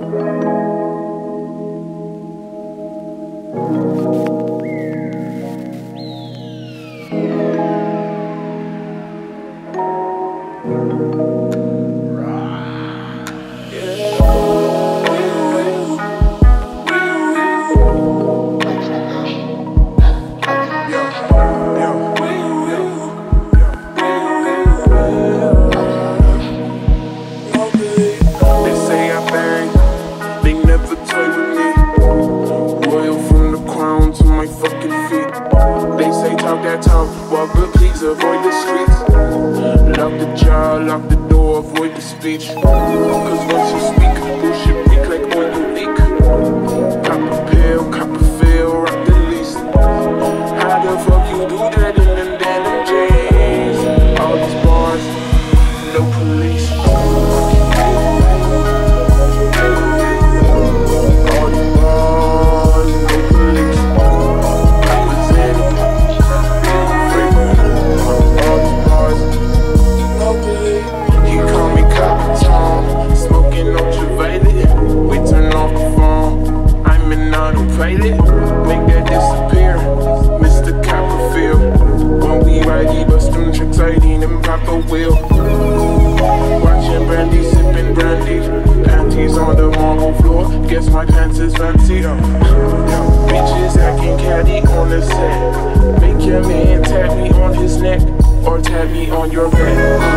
They Talk that talk, walk but please avoid the streets. Lock the jaw, lock the door, avoid the speech. Cause once you speak, him Papa will. Watching brandy, sipping brandy. Panties on the marble floor. Guess my pants is fancy. Uh, bitches acting catty on the set. Make your man tap me on his neck. Or tap me on your back.